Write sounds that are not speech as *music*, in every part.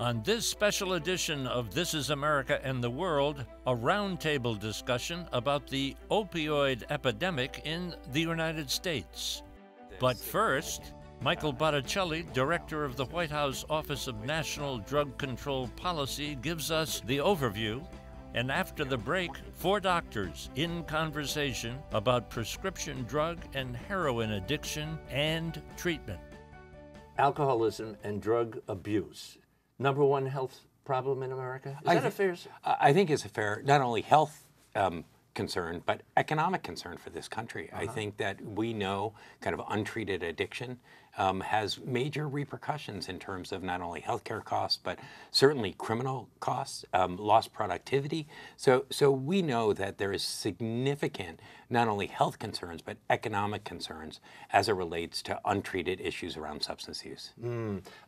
On this special edition of This is America and the World, a roundtable discussion about the opioid epidemic in the United States. But first, Michael Botticelli, director of the White House Office of National Drug Control Policy, gives us the overview. And after the break, four doctors in conversation about prescription drug and heroin addiction and treatment. Alcoholism and drug abuse number one health problem in America? Is I that a fair? I think it's a fair, not only health um, concern, but economic concern for this country. I think that we know kind of untreated addiction um, has major repercussions in terms of not only healthcare costs, but certainly criminal costs, um, lost productivity. So, so we know that there is significant not only health concerns, but economic concerns as it relates to untreated issues around substance use.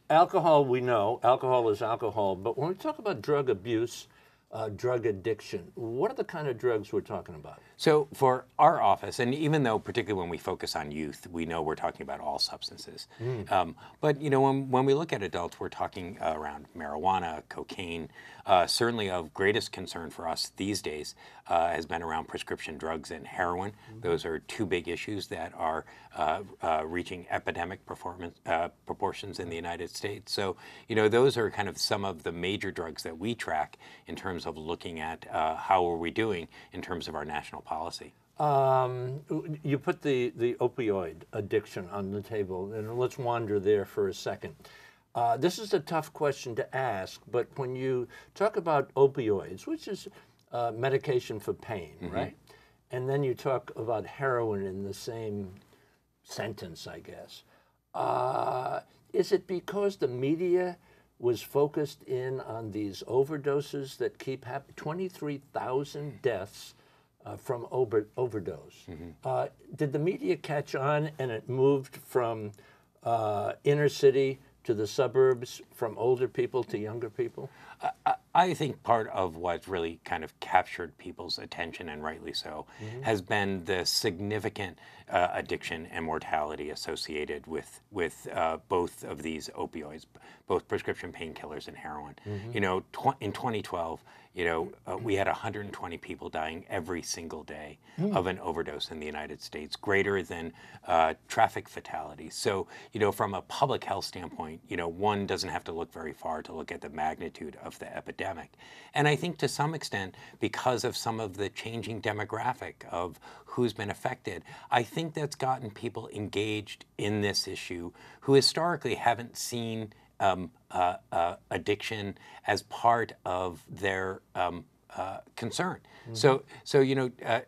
Alcohol, we know alcohol is alcohol, but when we talk about drug abuse, uh, drug addiction, what are the kind of drugs we're talking about? So for our office, and even though particularly when we focus on youth, we know we're talking about all substances. Um, but you know, when, when we look at adults, we're talking uh, around marijuana, cocaine. Uh, certainly of greatest concern for us these days uh, has been around prescription drugs and heroin. Those are two big issues that are uh, uh, reaching epidemic performance uh, proportions in the United States. So you know, those are kind of some of the major drugs that we track in terms of looking at uh, how are we doing in terms of our national policy. Um, you put the, the opioid addiction on the table, and let's wander there for a second. Uh, this is a tough question to ask, but when you talk about opioids, which is uh, medication for pain, right? And then you talk about heroin in the same sentence, I guess. Uh, is it because the media was focused in on these overdoses that keep happening? 23,000 deaths uh, from over- overdose. Uh, did the media catch on and it moved from uh, inner city to the suburbs, from older people to younger people? I- I think part of what's really kind of captured people's attention, and rightly so, has been the significant uh, addiction and mortality associated with with uh, both of these opioids, both prescription painkillers and heroin. You know, tw- in 2012, you know, uh, we had 120 people dying every single day of an overdose in the United States, greater than uh, traffic fatalities. So, you know, from a public health standpoint, you know, one doesn't have to look very far to look at the magnitude of the epidemic. And I think to some extent, because of some of the changing demographic of who's been affected, I think that's gotten people engaged in this issue who historically haven't seen um, uh, uh, addiction as part of their um, uh, concern. So, so you know, uh,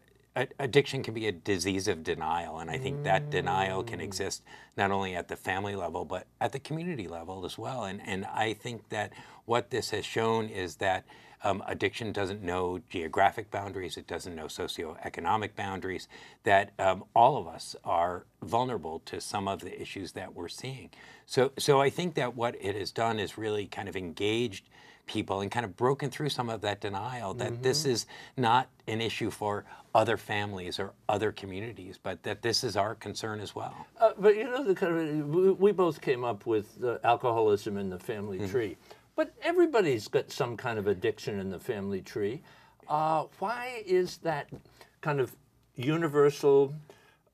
addiction can be a disease of denial, and I think that denial can exist not only at the family level but at the community level as well. And and I think that what this has shown is that. Um, addiction doesn't know geographic boundaries. It doesn't know socioeconomic boundaries. That um, all of us are vulnerable to some of the issues that we're seeing. So, so I think that what it has done is really kind of engaged people and kind of broken through some of that denial that this is not an issue for other families or other communities, but that this is our concern as well. Uh, but you know, the kind of, we, both came up with uh, alcoholism in the family tree. But everybody's got some kind of addiction in the family tree. Uh, why is that kind of universal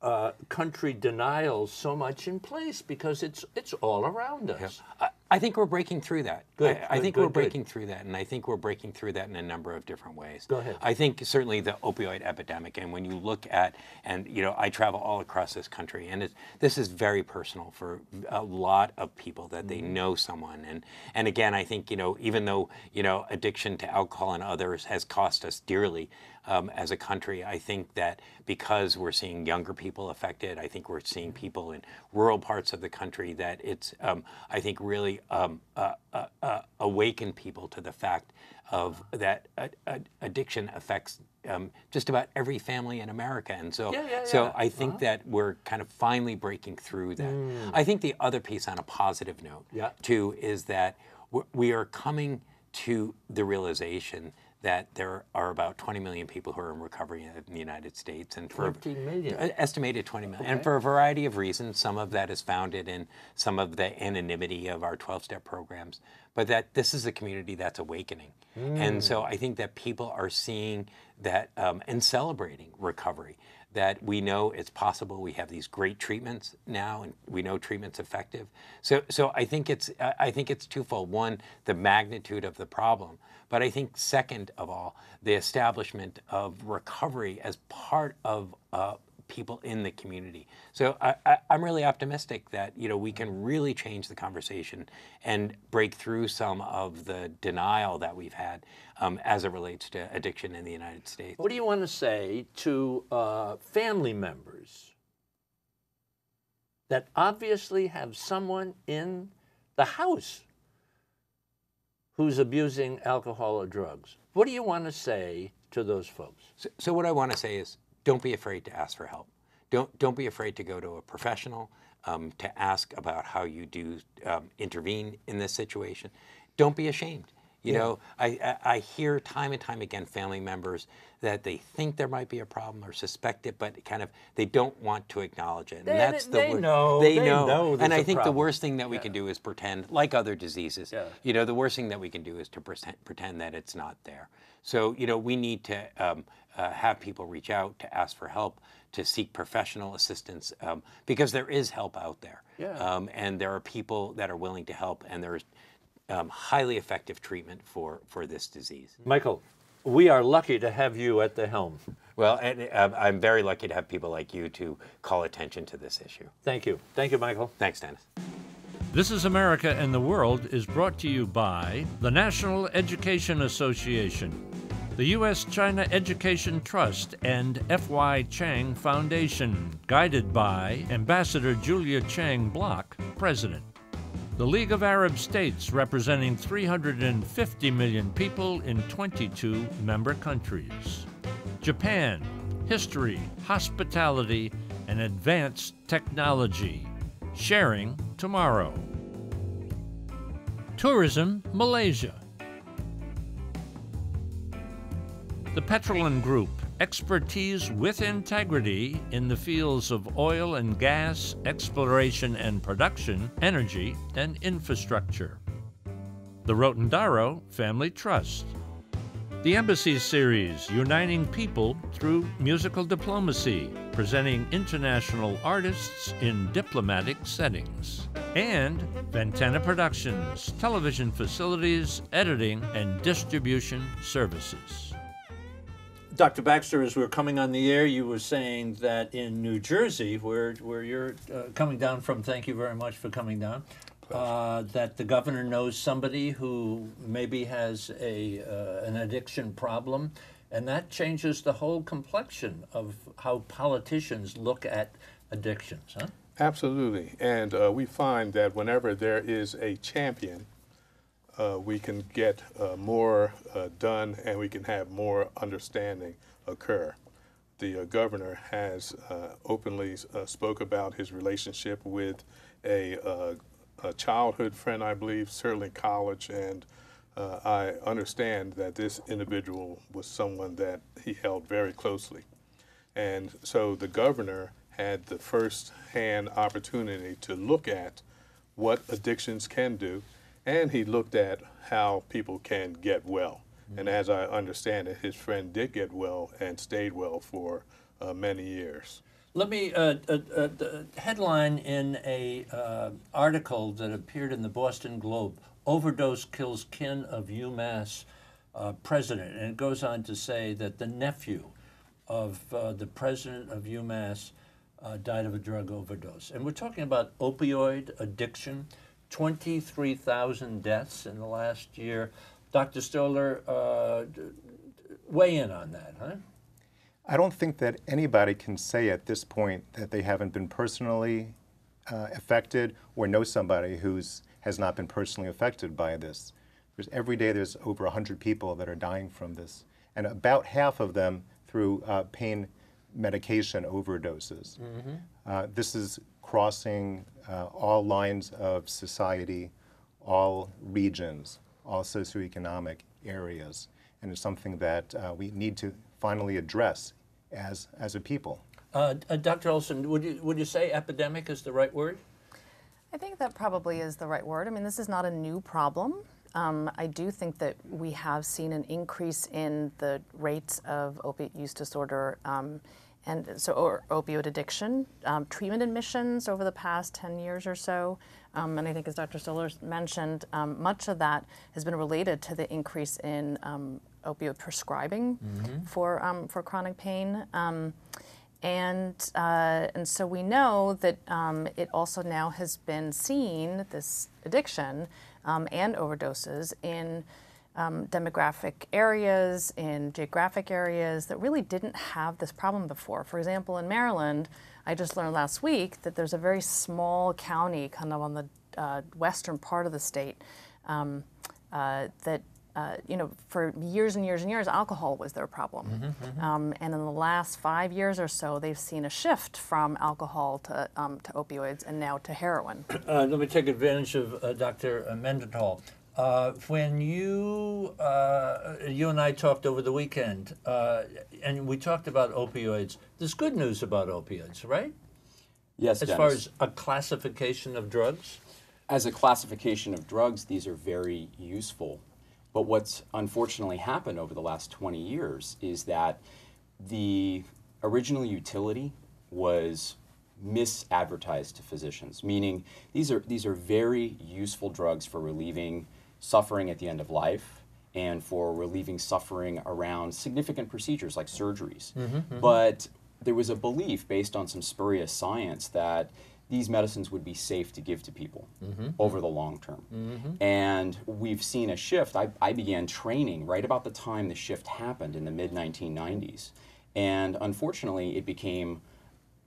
uh, country denial so much in place? Because it's it's all around us. I, I think we're breaking through that. Good, I, I good, think good, we're breaking through that, and I think we're breaking through that in a number of different ways. Go ahead. I think certainly the opioid epidemic, and when you look at, and you know, I travel all across this country, and it, this is very personal for a lot of people that Mm-hmm. they know someone, and and again, I think you know, even though you know, addiction to alcohol and others has cost us dearly. Um, as a country, I think that because we're seeing younger people affected, I think we're seeing people in rural parts of the country that it's, um, I think, really um, uh, uh, uh, awaken people to the fact of that addiction affects um, just about every family in America, and so Yeah, yeah, so. I think that we're kind of finally breaking through that. I think the other piece, on a positive note, Yeah. too, is that we are coming to the realization that there are about 20 million people who are in recovery in the United States, and for 20 million? estimated 20 million, and for a variety of reasons. Some of that is founded in some of the anonymity of our 12-step programs, but that this is a community that's awakening, and so I think that people are seeing that um, and celebrating recovery. That we know it's possible. We have these great treatments now, and we know treatment's effective. So, so I think it's I think it's twofold. One, the magnitude of the problem, but I think second of all, the establishment of recovery as part of uh, people in the community. So I, I'm really optimistic that you know we can really change the conversation and break through some of the denial that we've had um, as it relates to addiction in the United States. What do you want to say to uh, family members that obviously have someone in the house who's abusing alcohol or drugs? What do you want to say to those folks? So, so what I want to say is, don't be afraid to ask for help. Don't don't be afraid to go to a professional um, to ask about how you do um, intervene in this situation. Don't be ashamed. You know, I, I hear time and time again family members that they think there might be a problem or suspect it, but kind of they don't want to acknowledge it. And They- that's the wor- know- They they know. know and I think the worst thing that we can do is pretend, like other diseases. Yeah. You know, the worst thing that we can do is to pretend, pretend that it's not there. So, you know, we need to um, uh, have people reach out to ask for help, to seek professional assistance, um, because there is help out there. Yeah. Um, and there are people that are willing to help, and there's um, highly effective treatment for, for this disease. Michael, we are lucky to have you at the helm. Well, and uh, I'm very lucky to have people like you to call attention to this issue. Thank you. Thank you, Michael. Thanks, Dennis. This is America and the World is brought to you by the National Education Association, the U.S. China Education Trust, and F.Y. Chang Foundation, guided by Ambassador Julia Chang Bloch, President. The League of Arab States, representing 350 million people in 22 member countries. Japan, history, hospitality, and advanced technology. Sharing tomorrow. Tourism, Malaysia. The Petrolin Group, expertise with integrity in the fields of oil and gas, exploration and production, energy, and infrastructure. The Rotendaro Family Trust. The Embassy Series, uniting people through musical diplomacy, presenting international artists in diplomatic settings. And Ventana Productions, television facilities, editing, and distribution services. Dr. Baxter, as we were coming on the air, you were saying that in New Jersey, where, where you're uh, coming down from, thank you very much for coming down, uh, that the governor knows somebody who maybe has a, uh, an addiction problem, and that changes the whole complexion of how politicians look at addictions, huh? Absolutely. And uh, we find that whenever there is a champion, uh, we can get uh, more uh, done and we can have more understanding occur. The uh, governor has uh, openly uh, spoke about his relationship with a, a childhood friend, I believe, certainly college, and I understand that this individual was someone that he held very closely. And so the governor had the first hand opportunity to look at what addictions can do, and he looked at how people can get well. And as I understand it, his friend did get well and stayed well for uh, many years. Let me uh, uh, uh, the headline in a uh, article that appeared in the Boston Globe: "Overdose kills kin of UMass uh, president," and it goes on to say that the nephew of uh, the president of UMass uh, died of a drug overdose. And we're talking about opioid addiction. Twenty-three thousand deaths in the last year. Dr. Stoller, uh, weigh in on that, huh? I don't think that anybody can say at this point that they haven't been personally uh, affected or know somebody who's has not been personally affected by this. There's every day there's over 100 people that are dying from this, and about half of them through uh, pain medication overdoses. Uh, this is crossing uh, all lines of society, all regions, all socioeconomic areas. and it's something that uh, we need to finally address as, as a people. Uh, uh, Dr. Olson, would you, would you say epidemic is the right word? I think that probably is the right word. I mean, this is not a new problem. Um, I do think that we have seen an increase in the rates of opiate use disorder um, and so or opioid addiction, um, treatment admissions over the past 10 years or so. Um, and I think, as Dr. Stoller mentioned, um, much of that has been related to the increase in um, opioid prescribing mm-hmm. for for chronic pain. And, uh, and so we know that um, it also now has been seen, this addiction um, and overdoses, in um, demographic areas, in geographic areas that really didn't have this problem before. For example, in Maryland, I just learned last week that there's a very small county kind of on the uh, western part of the state um, uh, that uh, you know, for years and years and years, alcohol was their problem. Mm-hmm, mm-hmm. Um, and in the last five years or so, they've seen a shift from alcohol to, um, to opioids and now to heroin. Uh, let me take advantage of uh, Dr. Mendenhall. Uh, when you uh, you and I talked over the weekend, uh, and we talked about opioids, there's good news about opioids, right? Yes, As Dennis. far as a classification of drugs? As a classification of drugs, these are very useful but what's unfortunately happened over the last 20 years is that the original utility was misadvertised to physicians, meaning these are, these are very useful drugs for relieving suffering at the end of life and for relieving suffering around significant procedures like surgeries. Mm-hmm, mm-hmm. But there was a belief based on some spurious science that these medicines would be safe to give to people mm-hmm. over the long term. Mm-hmm. And we've seen a shift. I, I, began training right about the time the shift happened in the mid 1990s. And unfortunately, it became,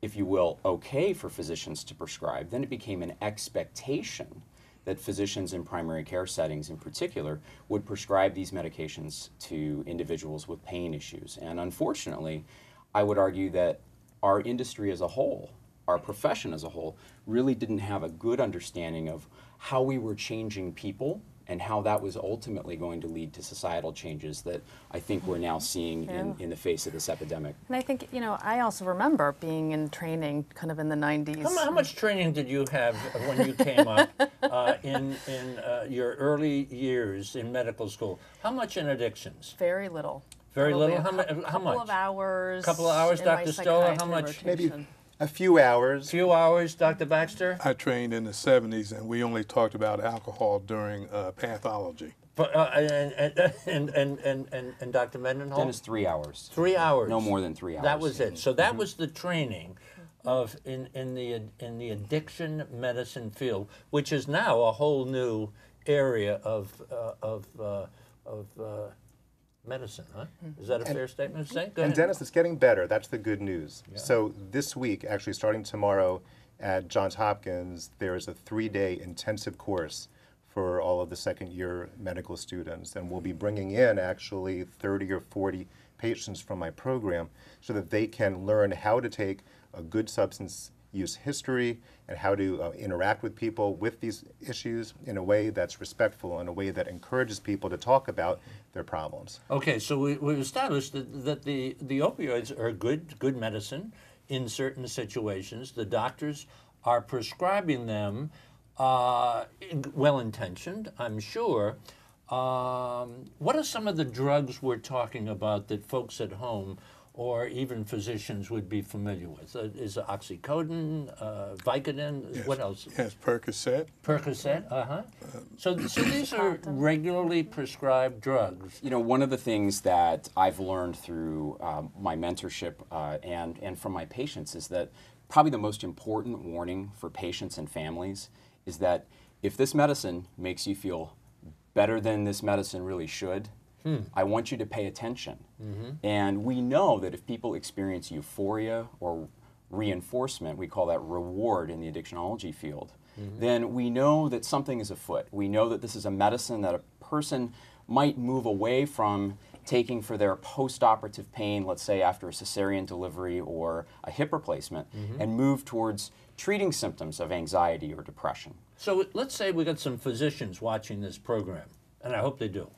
if you will, okay for physicians to prescribe. Then it became an expectation that physicians in primary care settings, in particular, would prescribe these medications to individuals with pain issues. And unfortunately, I would argue that our industry as a whole our profession as a whole really didn't have a good understanding of how we were changing people and how that was ultimately going to lead to societal changes that I think we're now seeing yeah. in, in the face of this epidemic. And I think, you know, I also remember being in training kind of in the 90s. How, how much training did you have when you came up *laughs* uh, in, in uh, your early years in medical school? How much in addictions? Very little. Very Probably little? How, mu- how much? A couple of hours. A couple of hours, Dr. Stoller? How much? Maybe a few hours. A few hours, Dr. Baxter? I trained in the 70s, and we only talked about alcohol during uh, pathology. But, uh, and, and, and, and, and, and Dr. Mendenhall? Then it's three hours. Three hours. No more than three hours. That was it. So that mm-hmm. was the training of in, in the in the addiction medicine field, which is now a whole new area of uh, of uh, of uh, medicine, huh? Is that a and, fair statement to say? Go and ahead. Dennis, it's getting better. That's the good news. Yeah. So this week, actually starting tomorrow at Johns Hopkins, there is a three-day intensive course for all of the second year medical students. And we'll be bringing in actually 30 or 40 patients from my program so that they can learn how to take a good substance use history and how to uh, interact with people with these issues in a way that's respectful, in a way that encourages people to talk about their problems. Okay, so we, we've established that, that the, the opioids are good, good medicine in certain situations. The doctors are prescribing them, uh, well intentioned, I'm sure. Um, what are some of the drugs we're talking about that folks at home or even physicians would be familiar with. Uh, is oxycodone, uh, Vicodin, yes. what else? Yes, Percocet. Percocet, uh-huh. So, so these are regularly prescribed drugs. You know, one of the things that I've learned through um, my mentorship uh, and, and from my patients is that probably the most important warning for patients and families is that if this medicine makes you feel better than this medicine really should, Hmm. I want you to pay attention. Mm-hmm. And we know that if people experience euphoria or reinforcement, we call that reward in the addictionology field, mm-hmm. then we know that something is afoot. We know that this is a medicine that a person might move away from taking for their post-operative pain, let's say after a cesarean delivery or a hip replacement, mm-hmm. and move towards treating symptoms of anxiety or depression. So let's say we got some physicians watching this program, and I hope they do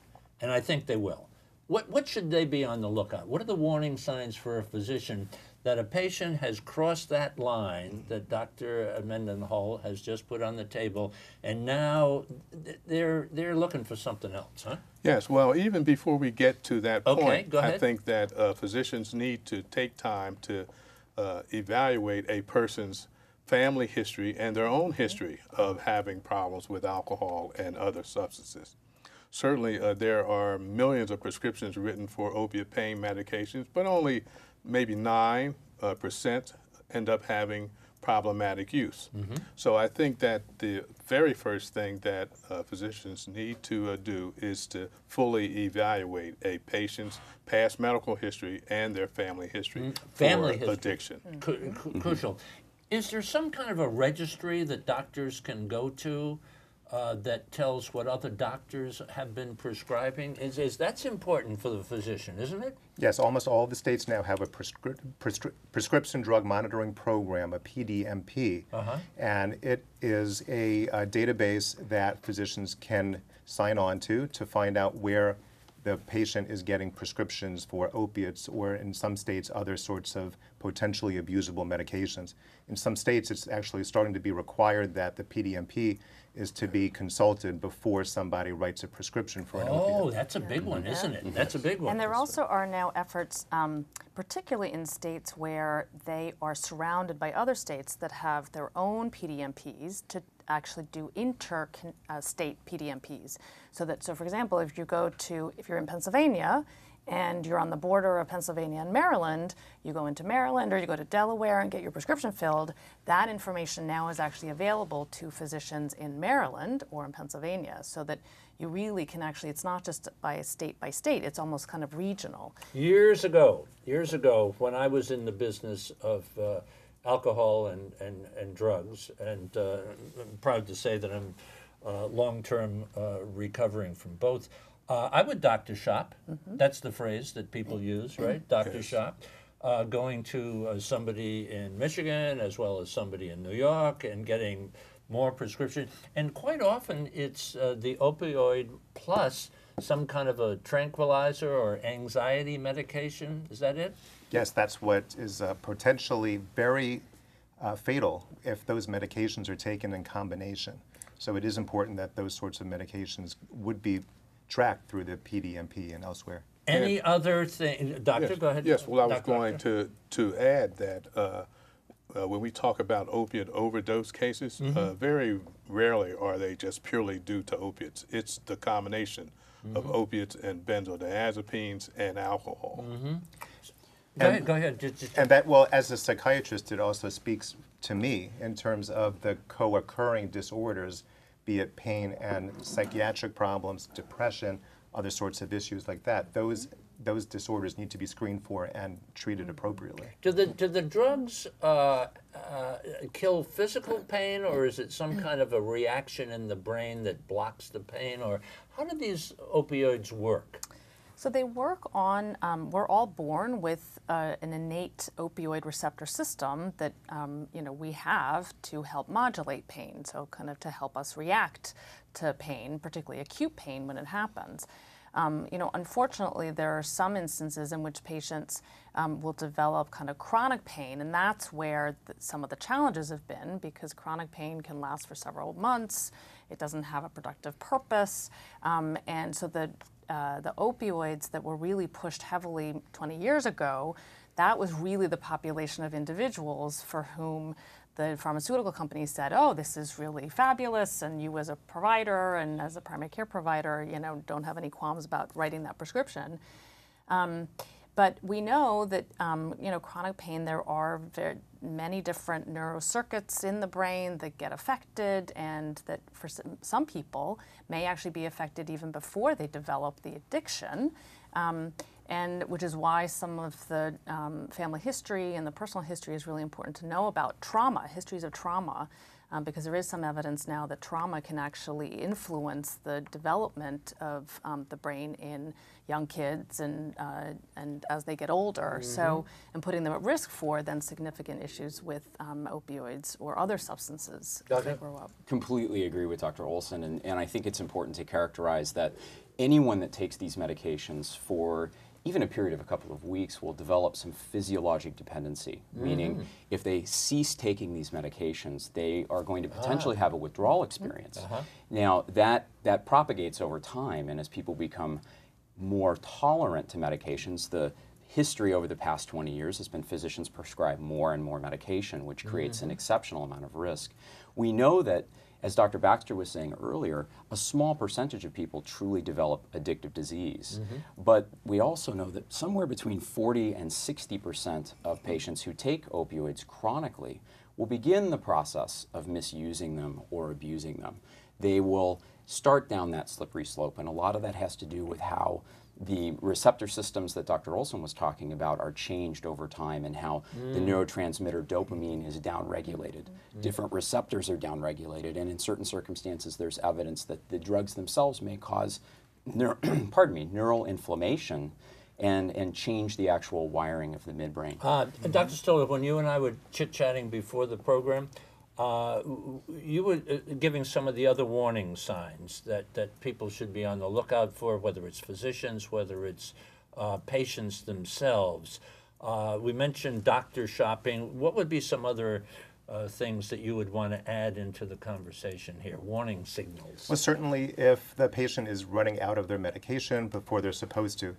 and I think they will. What, what should they be on the lookout? What are the warning signs for a physician that a patient has crossed that line that Dr. Mendenhall has just put on the table, and now they're, they're looking for something else, huh? Yes, well, even before we get to that Okay, point, I think that uh, physicians need to take time to uh, evaluate a person's family history and their own history of having problems with alcohol and other substances. Certainly, uh, there are millions of prescriptions written for opiate pain medications, but only maybe 9 uh, percent end up having problematic use. So I think that the very first thing that uh, physicians need to uh, do is to fully evaluate a patient's past medical history and their family history Family for history. addiction. Cru- cru- Crucial. Is there some kind of a registry that doctors can go to uh, that tells what other doctors have been prescribing? Is, is that's important for the physician, isn't it? Yes, almost all the states now have a prescri- prescri- prescription drug monitoring program, a PDMP, and it is a, uh database that physicians can sign on to to find out where the patient is getting prescriptions for opiates or in some states other sorts of potentially abusable medications. In some states, it's actually starting to be required that the PDMP is to be consulted before somebody writes a prescription for an opiate. Oh, that's a big one, isn't it? That's a big one. And there also are now efforts, um, particularly in states where they are surrounded by other states that have their own PDMPs to actually do inter-state PDMPs. So that, so for example, if you go to, if you're in Pennsylvania and you're on the border of Pennsylvania and Maryland, you go into Maryland or you go to Delaware and get your prescription filled, that information now is actually available to physicians in Maryland or in Pennsylvania so that you really can actually, it's not just by state by state, it's almost kind of regional. Years ago, years ago, when I was in the business of uh, alcohol and, and, and drugs, and uh, I'm proud to say that I'm uh, long term uh, recovering from both, uh, I would doctor shop. That's the phrase that people use, right? Doctor shop. Uh, going to uh, somebody in Michigan as well as somebody in New York and getting more prescription. And quite often it's uh, the opioid plus some kind of a tranquilizer or anxiety medication. Is that it? Yes, that's what is uh, potentially very uh, fatal if those medications are taken in combination. So it is important that those sorts of medications would be tracked through the PDMP and elsewhere. Any other thing, doctor? Yes, Go ahead. Yes, well, I was Dr. going Doctor. to, to add that uh, uh, when we talk about opiate overdose cases, Mm-hmm. uh, very rarely are they just purely due to opiates. It's the combination of Mm-hmm. opiates and benzodiazepines and alcohol. Mm-hmm. Go ahead. Go ahead. Just, just, And that, well, as a psychiatrist, it also speaks to me in terms of the co occurring disorders, be it pain and psychiatric problems, depression, other sorts of issues like that. Those, those disorders need to be screened for and treated appropriately. do the do the drugs uh, uh, kill physical pain, or is it some kind of a reaction in the brain that blocks the pain, or how do these opioids work? So they work on, um, we're all born with uh, an innate opioid receptor system that, um, you know, we have to help modulate pain, so kind of to help us react to pain, particularly acute pain when it happens. Um, you know, unfortunately, there are some instances in which patients um, will develop kind of chronic pain, and that's where th- some of the challenges have been because chronic pain can last for several months. It doesn't have a productive purpose, um, and so the uh, the opioids that were really pushed heavily 20 years ago, that was really the population of individuals for whom the pharmaceutical companies said, "Oh, this is really fabulous," and you as a provider and as a primary care provider, you know, don't have any qualms about writing that prescription. Um, but we know that um, you know chronic pain. There are very many different neurocircuits in the brain that get affected, and that for some, people may actually be affected even before they develop the addiction. Um, and which is why some of the um, family history and the personal history is really important to know about trauma, histories of trauma. Um, because there is some evidence now that trauma can actually influence the development of um, the brain in young kids and uh, and as they get older. So, and putting them at risk for then significant issues with um, opioids or other substances as they grow up. completely agree with Dr. Olson, and, and I think it's important to characterize that anyone that takes these medications for even a period of a couple of weeks will develop some physiologic dependency, meaning mm-hmm. if they cease taking these medications, they are going to ah. potentially have a withdrawal experience. Uh-huh. Now, that, that propagates over time, and as people become more tolerant to medications, the history over the past 20 years has been physicians prescribe more and more medication, which creates an mm-hmm. exceptional amount of risk. We know that, as Dr. Baxter was saying earlier, a small percentage of people truly develop addictive disease. Mm-hmm. But we also know that somewhere between 40 and 60 percent of patients who take opioids chronically will begin the process of misusing them or abusing them. They will start down that slippery slope, and a lot of that has to do with how the receptor systems that Dr. Olson was talking about are changed over time and how the neurotransmitter dopamine is downregulated. Different receptors are downregulated, and in certain circumstances, there's evidence that the drugs themselves may cause, *clears throat* pardon me, neural inflammation and, and change the actual wiring of the midbrain. Uh, Dr. Stoller, when you and I were chit chatting before the program, uh, you were uh, giving some of the other warning signs that, that people should be on the lookout for, whether it's physicians, whether it's uh, patients themselves. Uh, we mentioned doctor shopping. What would be some other uh, things that you would want to add into the conversation here? Warning signals. Well, certainly if the patient is running out of their medication before they're supposed to,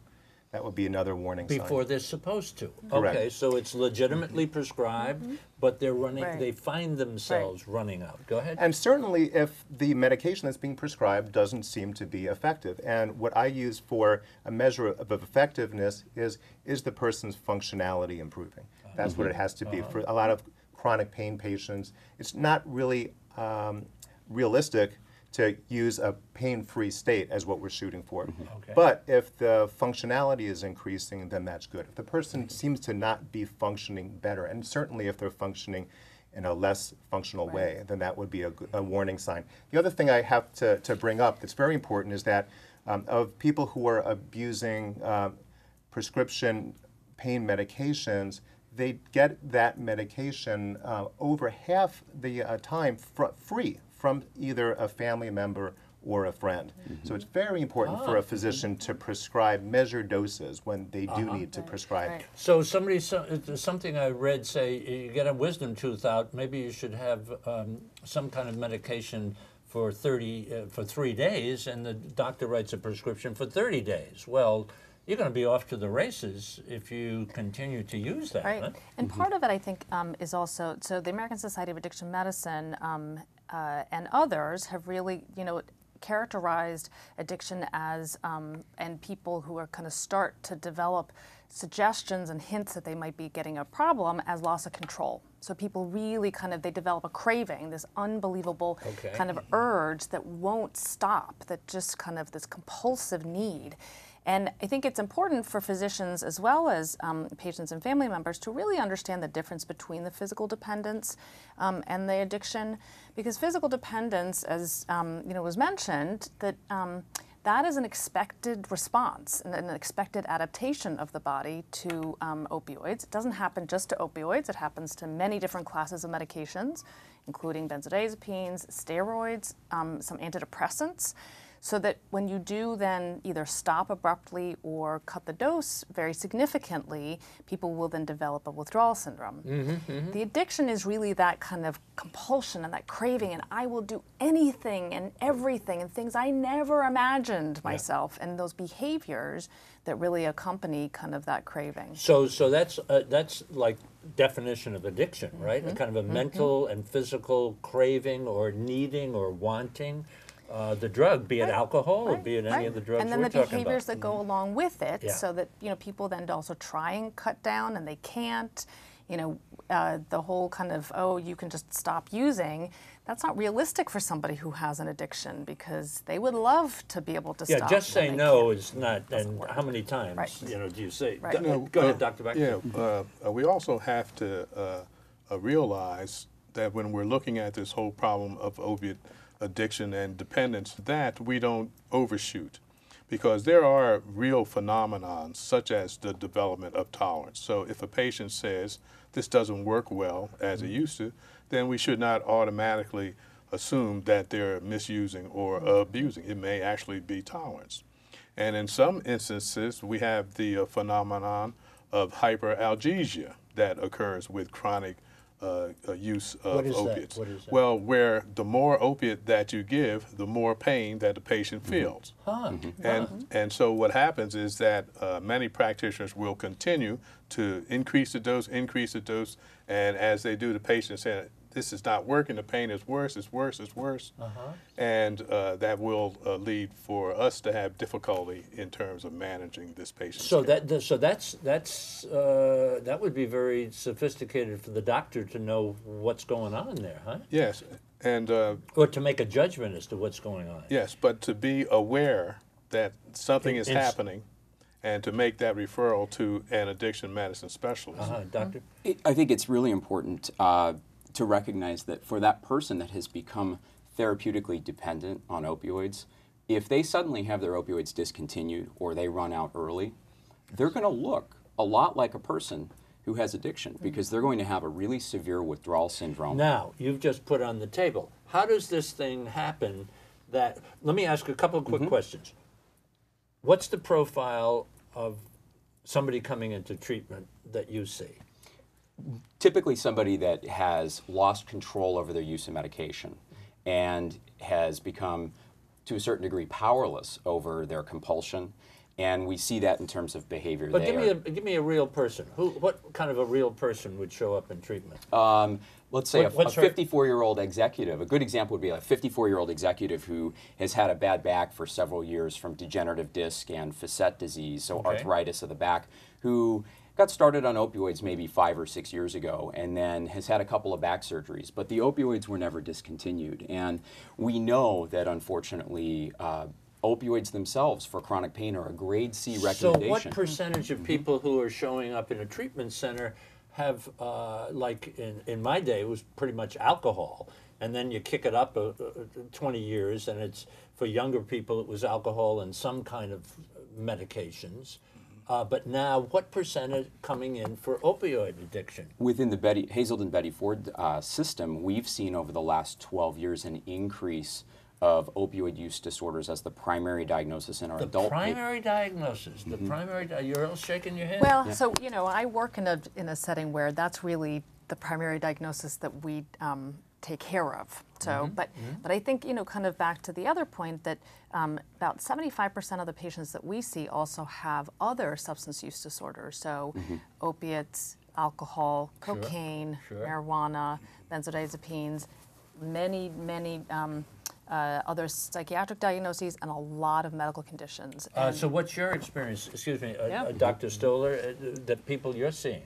that would be another warning sign. Before they're supposed to. Correct. Okay, so it's legitimately prescribed, mm-hmm. but they're running, Right. they find themselves running out. Go ahead. And certainly if the medication that's being prescribed doesn't seem to be effective. And what I use for a measure of effectiveness is, is the person's functionality improving? That's what it uh-huh. has to be. Uh-huh. For a lot of chronic pain patients, it's not really um, realistic to use a pain-free state as what we're shooting for. Okay. But if the functionality is increasing, then that's good. If the person seems to not be functioning better, and certainly if they're functioning in a less functional way, then that would be a warning sign. The other thing I have to, to bring up that's very important is that um, of people who are abusing um, prescription pain medications, they get that medication uh, over half the uh, time fr- free from either a family member or a friend. So it's very important for a physician to prescribe measured doses when they do need to prescribe. Right. So somebody, so- something I read say you get a wisdom tooth out, maybe you should have um, some kind of medication for 30, uh, for three days, and the doctor writes a prescription for 30 days. Well, you're going to be off to the races if you continue to use that. Right. huh? And part of it, I think, um, is also so the American Society of Addiction Medicine um, uh, and others have really, you know, characterized addiction as, um, and people who are kind of start to develop suggestions and hints that they might be getting a problem as loss of control. So people really kind of they develop a craving, this unbelievable Okay. kind of urge that won't stop, that just kind of this compulsive need. And I think it's important for physicians as well as um, patients and family members to really understand the difference between the physical dependence um, and the addiction, because physical dependence, as um, you know, was mentioned, that um, that is an expected response and an expected adaptation of the body to um, opioids. It doesn't happen just to opioids; it happens to many different classes of medications, including benzodiazepines, steroids, um, some antidepressants so that when you do then either stop abruptly or cut the dose very significantly, people will then develop a withdrawal syndrome. The addiction is really that kind of compulsion and that craving, and I will do anything and everything and things I never imagined myself, and those behaviors that really accompany kind of that craving. So, so that's uh, that's like definition of addiction, right? Mm-hmm. A kind of a mental and physical craving or needing or wanting uh, the drug, be it alcohol or be it any right. of the drugs and then we're the talking behaviors about. that go along with it Yeah. so that you know people then also try and cut down and they can't you know uh, the whole kind of oh you can just stop using that's not realistic for somebody who has an addiction because they would love to be able to Yeah, stop Yeah, just say no is not. And how many times, Right. you know, do you say? Right. Go, You go ahead, uh, Dr. Baxter. Yeah, uh, uh, we also have to uh, uh, realize that when we're looking at this whole problem of opiate addiction and dependence, that we don't overshoot because there are real phenomenons such as the development of tolerance. So if a patient says this doesn't work well as it used to, then we should not automatically assume that they're misusing or abusing. It may actually be tolerance. And in some instances, we have the uh, phenomenon of hyperalgesia that occurs with chronic uh, uh, use of What is that? opiates. What is that? Well, where the more opiate that you give, the more pain that the patient Mm-hmm. feels. Huh. And, and so what happens is that uh, many practitioners will continue to increase the dose, increase the dose, and as they do, the patient says, this is not working, the pain is worse, it's worse, it's worse. And uh, that will uh, lead for us to have difficulty in terms of managing this patient. So that so that's that's uh, that would be very sophisticated for the doctor to know what's going on there, huh? Yes, and uh, Or to make a judgment as to what's going on. yes, but to be aware that something In- is in- happening and to make that referral to an addiction medicine specialist. Uh-huh, doctor. I think it's really important uh, to recognize that for that person that has become therapeutically dependent on opioids, if they suddenly have their opioids discontinued or they run out early, they're going to look a lot like a person who has addiction mm-hmm. because they're going to have a really severe withdrawal syndrome. Now you've just put on the table. How does this thing happen? That let me ask a couple of quick mm-hmm. questions. What's the profile of somebody coming into treatment that you see? Typically somebody that has lost control over their use of medication and has become to a certain degree powerless over their compulsion and we see that in terms of behavior But They give me are- a give me a real person. Who what kind of a real person would show up in treatment? Um, let's say What- a- a, 54 year old executive. A good example would be a 54 year old executive who has had a bad back for several years from degenerative disc and facet disease, so Okay. arthritis of the back, who got started on opioids maybe five or six years ago and then has had a couple of back surgeries, but the opioids were never discontinued. And we know that unfortunately, uh, opioids themselves for chronic pain are a grade C recommendation. So recommendation. what percentage of people who are showing up in a treatment center have, uh, like in, in my day, it was pretty much alcohol, and then you kick it up uh, uh, 20 years, and it's for younger people it was alcohol and some kind of medications. Uh, but now, what percent percentage coming in for opioid addiction? Within the Betty, Hazelden Betty Ford uh, system, we've seen over the last 12 years an increase of opioid use disorders as the primary diagnosis in our The adult pa- primary diagnosis. The primary. Di- you're all shaking your head. Well, so you know, I work in a in a setting where that's really the primary diagnosis that we um, take care of. So, but but I think you know, kind of back to the other point that um, about 75% of the patients that we see also have other substance use disorders. So, opiates, alcohol, cocaine, sure. marijuana, benzodiazepines, many many. Um, uh, other psychiatric diagnoses and a lot of medical conditions. Uh, so, what's your experience? Excuse me, uh, Yeah. uh, Dr. Stoller. Uh, the people you're seeing.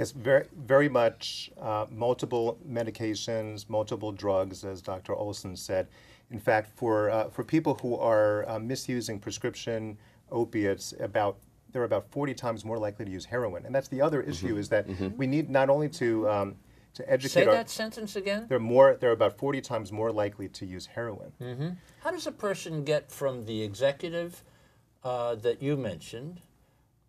Yes, very, very much uh, multiple medications, multiple drugs, as Dr. Olson said. In fact, for, uh, for people who are uh, misusing prescription opiates, about they're about 40 times more likely to use heroin. And that's the other issue is that we need not only to, um, to educate Say our, that sentence again. they're more, they're about 40 times more likely to use heroin. How does a person get from the executive uh, that you mentioned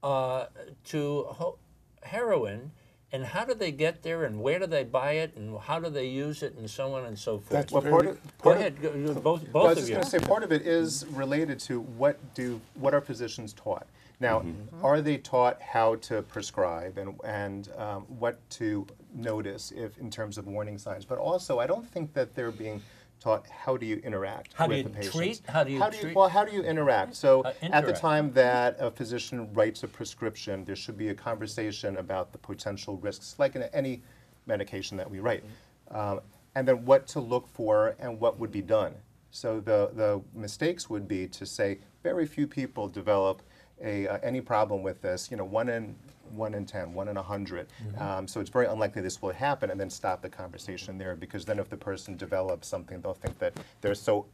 uh, to ho- heroin, and how do they get there, and where do they buy it, and how do they use it, and so on and so forth? That's Well, part of, Go part of- ahead, go, you- both, Well, I both was just going to say part of it is related to what do what are physicians taught. Now, are they taught how to prescribe and and um, what to notice if in terms of warning signs? But also, I don't think that they're being taught how do you interact with the patient? How do you treat? How do you treat? Well, how do you interact? So Uh, at the time that a physician writes a prescription, there should be a conversation about the potential risks, like in any medication that we write, um, and then what to look for and what would be done. So the, the mistakes would be to say very few people develop a, uh, any problem with this, you know, one in, one in 10, one in 100. Um, so it's very unlikely this will happen and then stop the conversation there because then if the person develops something, they'll think that they're so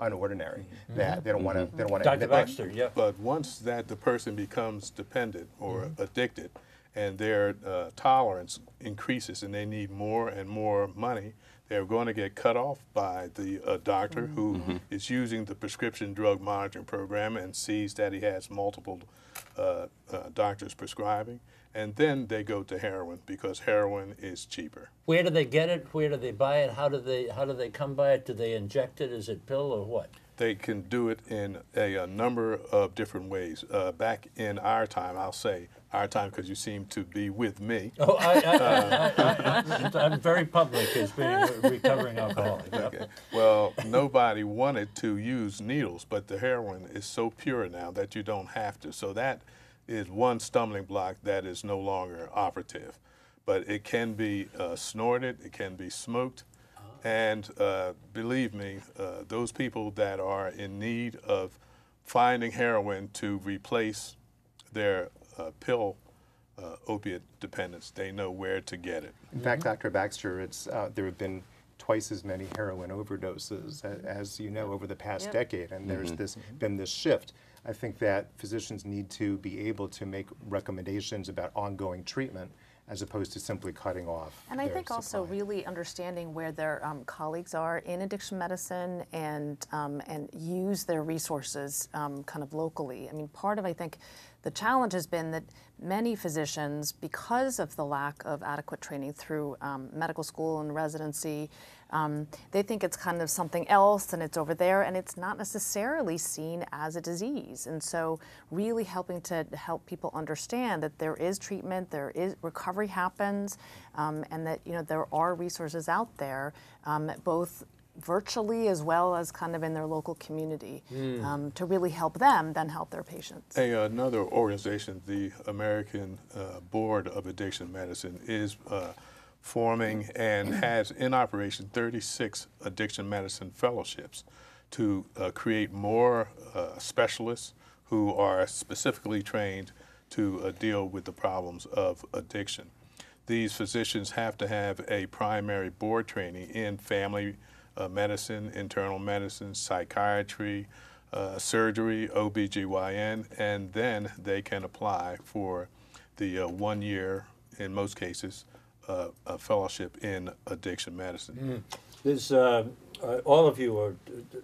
unordinary that they don't want to, they don't want to Dr. Baxter, yeah. But once that the person becomes dependent or Mm-hmm. addicted, and their uh, tolerance increases and they need more and more money, they're going to get cut off by the uh, doctor who is using the prescription drug monitoring program and sees that he has multiple uh, uh, doctors prescribing. And then they go to heroin because heroin is cheaper. Where do they get it? Where do they buy it? How do they how do they come by it? Do they inject it? Is it pill or what? They can do it in a, a number of different ways. Uh, back in our time, I'll say our time because you seem to be with me. Oh, I, I, am very public as being a recovering alcoholic. *laughs* Yep. Okay. Well, nobody wanted to use needles, but the heroin is so pure now that you don't have to. So that is one stumbling block that is no longer operative. But it can be uh, snorted, it can be smoked, and uh, believe me, uh, those people that are in need of finding heroin to replace their uh, pill uh, opiate dependence, they know where to get it. In fact, Dr. Baxter, it's, uh, there have been twice as many heroin overdoses, as you know, over the past Yep. decade, and there's this, been this shift. I think that physicians need to be able to make recommendations about ongoing treatment as opposed to simply cutting off And I their think also really understanding where their um, colleagues are in addiction medicine and um, and use their resources um, kind of locally. I mean, part of I think the challenge has been that many physicians, because of the lack of adequate training through um, medical school and residency, um, they think it's kind of something else and it's over there, and it's not necessarily seen as a disease. And so, really helping to help people understand that there is treatment, there is recovery happens, um, and that you know there are resources out there, um, both virtually as well as kind of in their local community, um, to really help them, then help their patients. A, another organization, the American uh, Board of Addiction Medicine, is uh, forming and *clears throat* has in operation 36 addiction medicine fellowships to uh, create more uh, specialists who are specifically trained to uh, deal with the problems of addiction. These physicians have to have a primary board training in family uh, medicine, internal medicine, psychiatry, uh, surgery, OBGYN, and then they can apply for the uh, one year, in most cases, uh, a fellowship in addiction medicine. There's, uh, uh, all of you are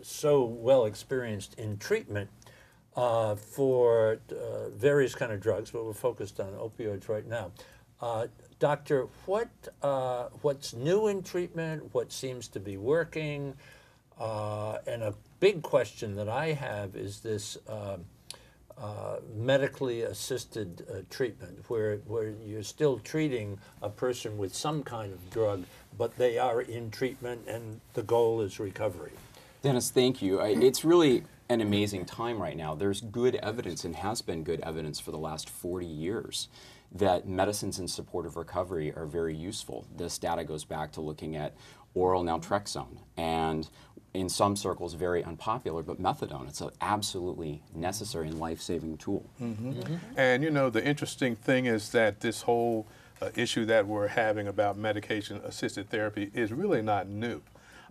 so well experienced in treatment for various kind of drugs, but we're focused on opioids right now. Uh, doctor, what uh, what's new in treatment? What seems to be working? Uh, and a big question that I have is this. um uh, medically assisted uh, treatment, where, where you're still treating a person with some kind of drug, but they are in treatment and the goal is recovery. Dennis, thank you. I, it's really an amazing time right now. There's good evidence and has been good evidence for the last 40 years that medicines in support of recovery are very useful. This data goes back to looking at oral naltrexone and in some circles very unpopular, but methadone. It's an absolutely necessary and life-saving tool. And you know, the interesting thing is that this whole uh, issue that we're having about medication assisted therapy is really not new.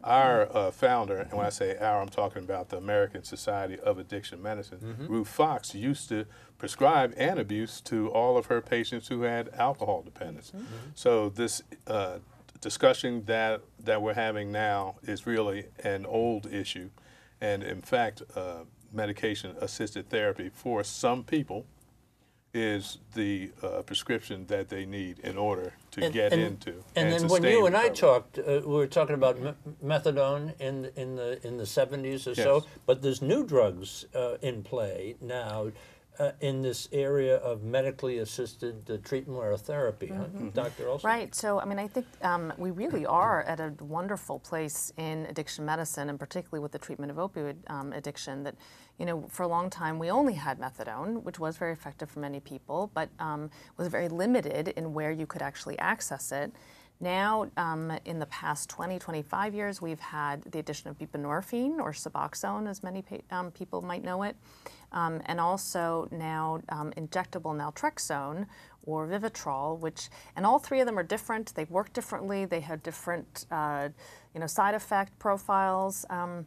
Our uh, founder, and when I say our, I'm talking about the American Society of Addiction Medicine, Ruth Fox, used to prescribe Antabuse to all of her patients who had alcohol dependence. So this uh, discussion that, that we're having now is really an old issue. And in fact, uh, medication assisted therapy for some people is the uh, prescription that they need in order to get into. And, then when you and I recovery. talked, uh, we were talking about me- methadone in in the in the 70s or so. But there's new drugs uh, in play now. Uh, in this area of medically assisted uh, treatment or therapy, huh? Dr. Olsen? Right. So, I mean, I think um, we really are at a wonderful place in addiction medicine, and particularly with the treatment of opioid um, addiction. That, you know, for a long time we only had methadone, which was very effective for many people, but um, was very limited in where you could actually access it. Now, um, in the past 20, 25 years, we've had the addition of buprenorphine or Suboxone, as many pa- um, people might know it, um, and also now um, injectable naltrexone or Vivitrol, which, and all three of them are different. They work differently. They have different, uh, you know, side effect profiles. Um,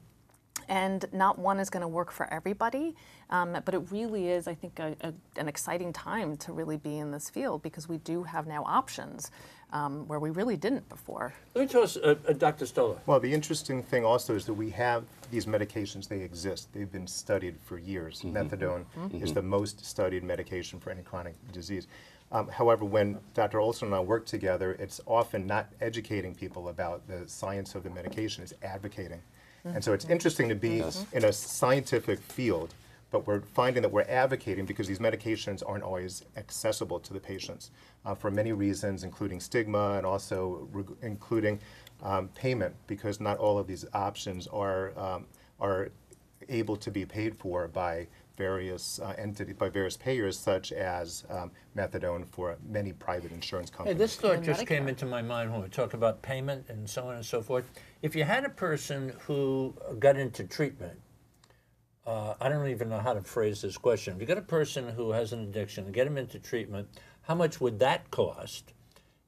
and not one is going to work for everybody. Um, but it really is, I think, a, a, an exciting time to really be in this field because we do have now options um, where we really didn't before. Let me tell us, uh, uh, Dr. Stoller. Well, the interesting thing also is that we have these medications, they exist. They've been studied for years. Methadone is the most studied medication for any chronic disease. Um, however, when Dr. Olsen and I work together, it's often not educating people about the science of the medication, it's advocating. And so it's interesting to be in a scientific field, but we're finding that we're advocating because these medications aren't always accessible to the patients uh, for many reasons, including stigma and also reg- including um, payment, because not all of these options are um, are able to be paid for by various uh, entity by various payers, such as um, methadone for many private insurance Hey, companies. this thought And just came into my mind when we talk about payment and so on and so forth. If you had a person who got into treatment, uh, I don't even know how to phrase this question. If you got a person who has an addiction and get them into treatment, how much would that cost?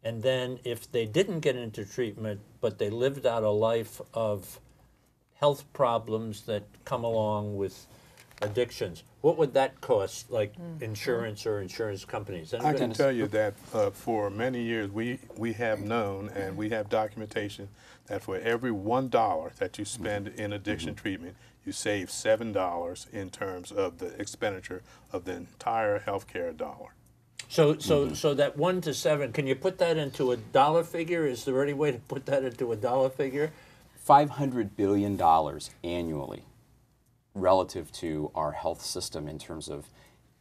And then if they didn't get into treatment, but they lived out a life of health problems that come along with addictions, what would that cost, like mm. insurance or insurance companies? I Anybody? can tell you that uh, for many years, we, we have known and we have documentation that for every one dollar that you mm-hmm. spend in addiction mm-hmm. treatment, you save seven dollars in terms of the expenditure of the entire healthcare dollar. So, so, mm-hmm. so that one to seven, can you put that into a dollar figure? Is there any way to put that into a dollar figure? $500 billion annually relative to our health system in terms of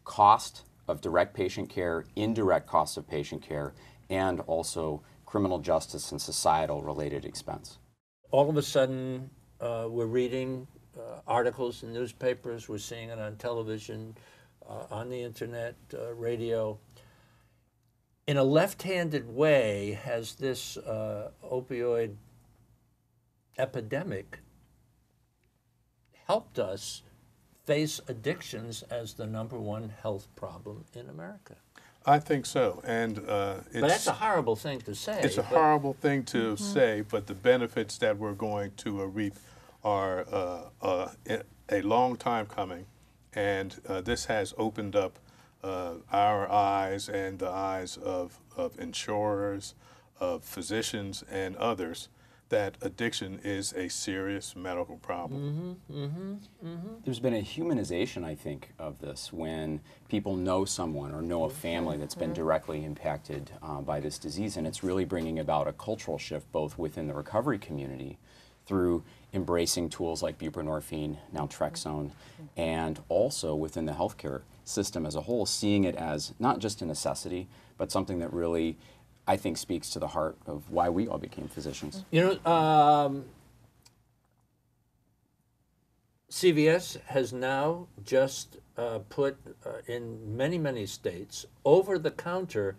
cost of direct patient care, indirect cost of patient care, and also criminal justice and societal related expense. All of a sudden, uh, we're reading uh, articles in newspapers, we're seeing it on television, uh, on the internet, uh, radio. In a left-handed way, has this uh, opioid epidemic helped us face addictions as the number one health problem in America? I think so, and uh, it's But that's a horrible thing to say. It's a but- horrible thing to say, but the benefits that we're going to uh, reap are uh, uh, i- a long time coming, and uh, this has opened up uh, our eyes and the eyes of, of insurers, of physicians, and others that addiction is a serious medical problem. Mm-hmm, mm-hmm, mm-hmm. There's been a humanization, I think, of this when people know someone or know a family that's been directly impacted uh, by this disease, and it's really bringing about a cultural shift both within the recovery community through embracing tools like buprenorphine, naltrexone, and also within the healthcare system as a whole, seeing it as not just a necessity, but something that really, I think, speaks to the heart of why we all became physicians. You know, um, CVS has now just uh, put uh, in many, many states over the counter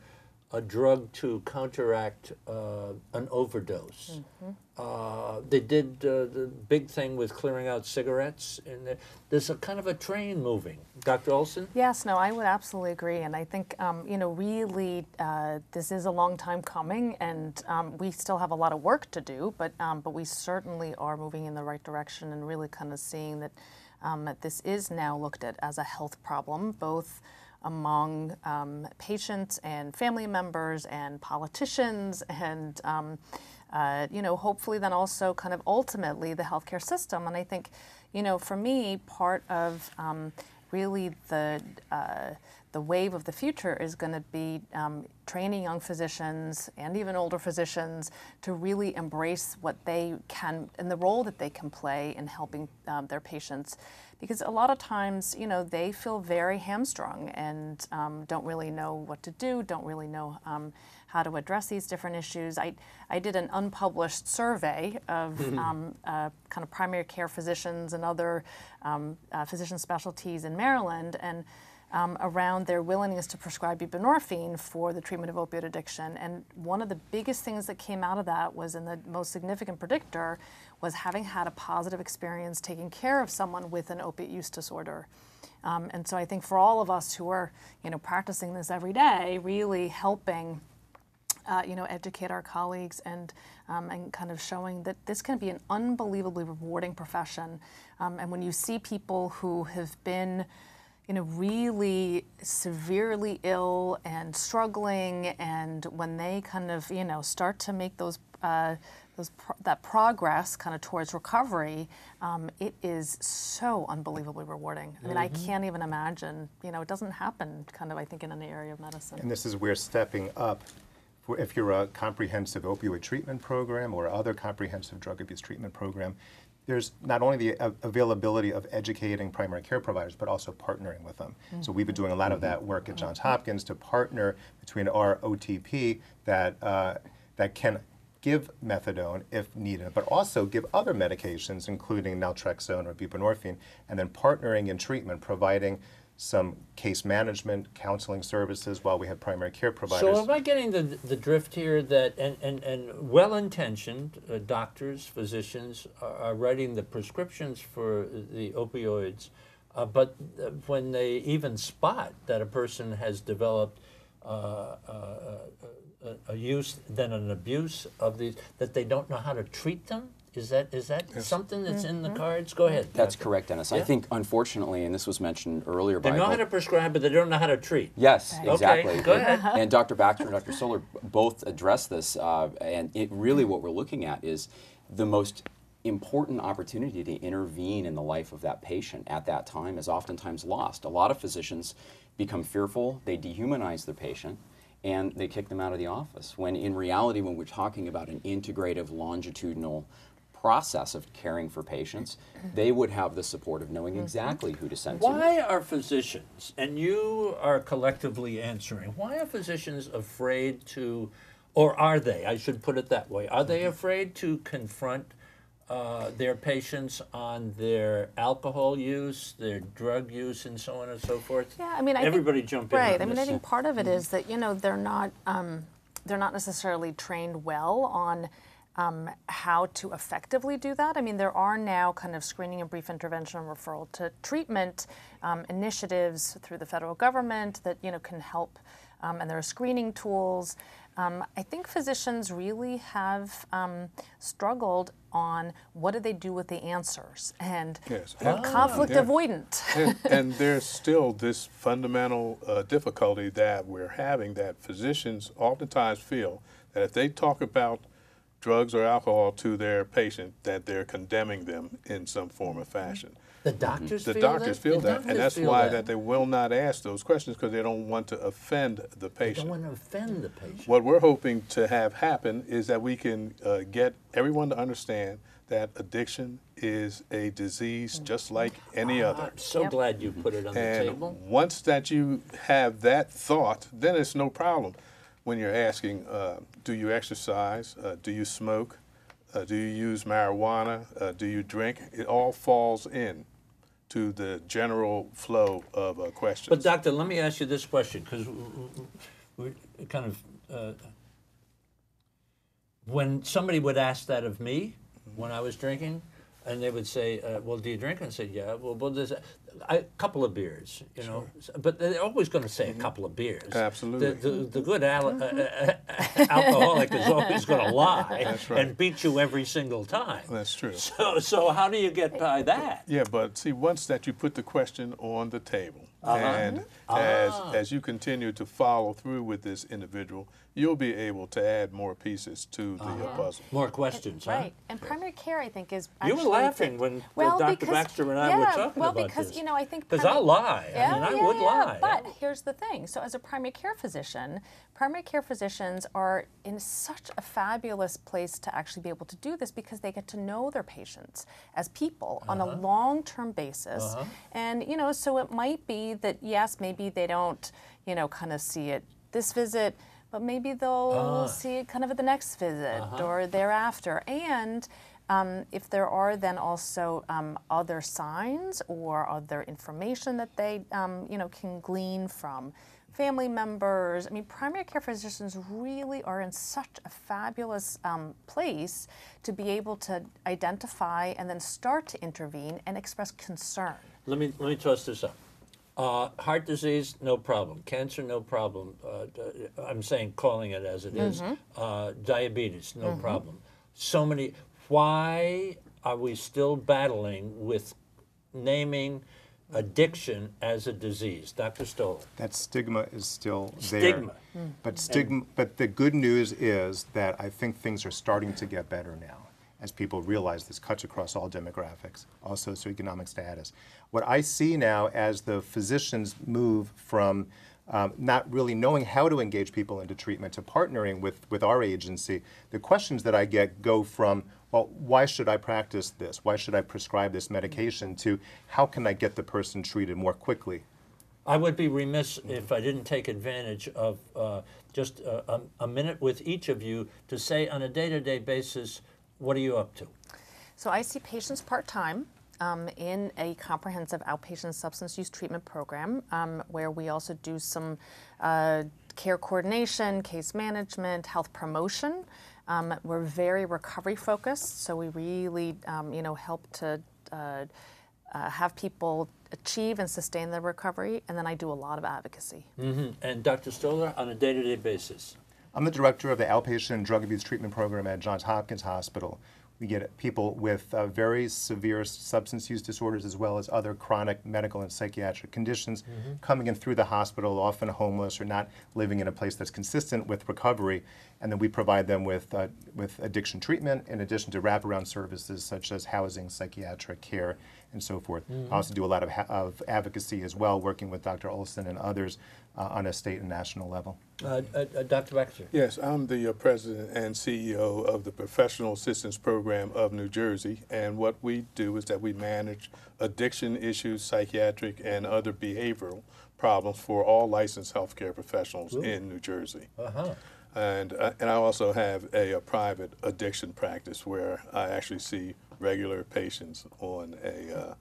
a drug to counteract uh, an overdose. Uh, they did uh, the big thing with clearing out cigarettes, and there's a kind of a train moving. Dr. Olsen? Yes, no, I would absolutely agree, and I think um, you know really uh, this is a long time coming, and um, we still have a lot of work to do, but um, but we certainly are moving in the right direction, and really kind of seeing that um, that this is now looked at as a health problem, both among um, patients and family members and politicians *laughs* and um, uh, you know hopefully then also kind of ultimately the healthcare system. And i think you know for me part of um, really the uh, the wave of the future is going to be um, training young physicians and even older physicians to really embrace what they can and the role that they can play in helping um, their patients. Because a lot of times you know they feel very hamstrung and um, don't really know what to do don't really know um, how to address these different issues. I, I did an unpublished survey of *laughs* um, uh, kind of primary care physicians and other um, uh, physician specialties in maryland and um, around their willingness to prescribe buprenorphine for the treatment of opioid addiction. And one of the biggest things that came out of that was, and the most significant predictor, was having had a positive experience taking care of someone with an opiate use disorder. Um, and so I think for all of us who are, you know, practicing this every day, really helping uh, you know, educate our colleagues and um, and kind of showing that this can be an unbelievably rewarding profession. Um, and when you see people who have been, you know, really severely ill and struggling, and when they kind of, you know, start to make those uh, those pro- that progress kind of towards recovery, um, it is so unbelievably rewarding. I mean, I can't even imagine. You know, it doesn't happen kind of I think in any area of medicine. And this is where stepping up, for if you're a comprehensive opioid treatment program or other comprehensive drug abuse treatment program, there's not only the availability of educating primary care providers, but also partnering with them. So we've been doing a lot of that work at Johns Hopkins to partner between our OTP that uh, that can give methadone if needed, but also give other medications, including naltrexone or buprenorphine, and then partnering in treatment, providing some case management, counseling services while we have primary care providers. So am I getting the, the drift here that, and, and, and well-intentioned uh, doctors, physicians are, are writing the prescriptions for the opioids, uh, but uh, when they even spot that a person has developed uh, uh, uh, a, a use, then an abuse of these, that they don't know how to treat them? Is that, is that something that's in the cards? Go ahead. That's Doctor. correct, Dennis. I think, unfortunately, and this was mentioned earlier They by know how to prescribe, but they don't know how to treat. Yes, Okay, exactly. go *laughs* And- ahead. And Dr. Baxter and Dr. Stoller both address this, uh, and it really what we're looking at is the most important opportunity to intervene in the life of that patient at that time is oftentimes lost. A lot of physicians become fearful, they dehumanize the patient, and they kick them out of the office. When in reality, when we're talking about an integrative, longitudinal process of caring for patients, they would have the support of knowing exactly who to send to. Why are physicians, and you are collectively answering, why are physicians afraid to, or are they, I should put it that way, are they afraid to confront uh, their patients on their alcohol use, their drug use, and so on and so forth? Yeah, I mean, I think- everybody jump in. Right. on I mean, I think part of it is that you know they're not um, they're not necessarily trained well on um, how to effectively do that. I mean, there are now kind of screening and brief intervention and referral to treatment um, initiatives through the federal government that you know can help, um, and there are screening tools. Um, I think physicians really have um, struggled on what do they do with the answers and Yes. Ah, conflict yeah. avoidant. and, *laughs* and there's still this fundamental uh, difficulty that we're having that physicians oftentimes feel that if they talk about drugs or alcohol to their patient, that they're condemning them in some form or fashion. the doctors The feel doctors that? feel The that, doctors and that's feel why that. they will not ask those questions because they don't want to offend the patient. They don't want to offend the patient. What we're hoping to have happen is that we can uh, get everyone to understand that addiction is a disease just like any other. I'm so Yep. glad you put it on the And table. once that you have that thought, then it's no problem when you're asking, uh, do you exercise? Uh, do you smoke? Uh, do you use marijuana? Uh, do you drink? It all falls in to the general flow of uh, questions. But doctor, let me ask you this question because we kind of uh, when somebody would ask that of me when I was drinking, and they would say, uh, "Well, do you drink?" And I said, "Yeah." Well, well, there's a, a couple of beers, you know. S- But they're always going to say a couple of beers. Mm-hmm. Absolutely. The, the, the good al- uh, uh, uh, alcoholic is always going *laughs* to lie right. and beat you every single time. That's true. So, so how do you get by that? Yeah, but see, once that you put the question on the table, Uh-huh. and as as you continue to follow through with this individual, you'll be able to add more pieces to the uh, puzzle. More questions, huh? Right, and primary care, I think, is. You were laughing when uh, well, Dr. because- Baxter and I were yeah, talking well, about because this. you know, I think Because I'll lie. I mean, I yeah, would yeah. lie. But here's the thing: so, as a primary care physician, primary care physicians are in such a fabulous place to actually be able to do this because they get to know their patients as people on Uh-huh. a long-term basis, and you know, so it might be that yes, maybe they don't, you know, kind of see it this visit. But maybe they'll Ah. see it kind of at the next visit Uh-huh. or thereafter. And um, if there are then also um, other signs or other information that they um, you know can glean from family members, I mean, primary care physicians really are in such a fabulous um, place to be able to identify and then start to intervene and express concern. Let me let me toss this up. Uh, heart disease, no problem. Cancer, no problem. Uh, d- I'm saying calling it as it is. Uh, diabetes, no problem. So many. Why are we still battling with naming addiction as a disease, Dr. Stoller? That stigma is still there. Stigma. But stigma. But the good news is that I think things are starting to get better now, as people realize this cuts across all demographics, all socioeconomic status. What I see now as the physicians move from um, not really knowing how to engage people into treatment to partnering with, with our agency, the questions that I get go from, well, why should I practice this? Why should I prescribe this medication? to how can I get the person treated more quickly? I would be remiss if I didn't take advantage of uh, just a, a, a minute with each of you to say on a day to day basis, what are you up to? So I see patients part-time um, in a comprehensive outpatient substance use treatment program um, where we also do some uh, care coordination, case management, health promotion. Um, we're very recovery focused, so we really, um, you know, help to uh, uh, have people achieve and sustain their recovery. And then I do a lot of advocacy. And Dr. Stoller, on a day to day basis. I'm the director of the outpatient drug abuse treatment program at Johns Hopkins Hospital. We get people with uh, very severe substance use disorders as well as other chronic medical and psychiatric conditions coming in through the hospital, often homeless or not living in a place that's consistent with recovery. And then we provide them with, uh, with addiction treatment in addition to wraparound services such as housing, psychiatric care, and so forth. I also do a lot of, ha- of advocacy as well, working with Dr. Olsen and others uh, on a state and national level. Uh, uh, uh, Dr. Baxter. Yes, I'm the uh, president and CEO of the Professional Assistance Program of New Jersey. And what we do is that we manage addiction issues, psychiatric, and other behavioral problems for all licensed healthcare professionals in New Jersey. Uh-huh. And, uh, and I also have a, a private addiction practice where I actually see regular patients on a, uh,